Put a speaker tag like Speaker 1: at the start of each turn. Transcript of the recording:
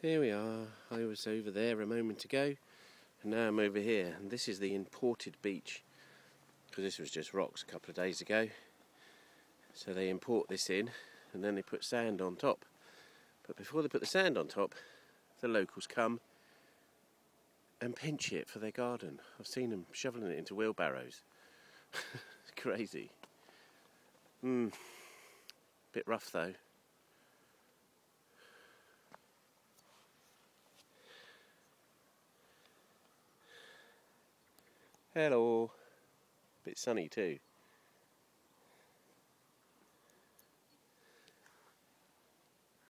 Speaker 1: Here we are. I was over there a moment ago, and now I'm over here. And this is the imported beach, because this was just rocks a couple of days ago. So they import this in, and then they put sand on top. But before they put the sand on top, the locals come and pinch it for their garden. I've seen them shoveling it into wheelbarrows. it's crazy. Hmm. Bit rough though. Hello. Bit sunny too.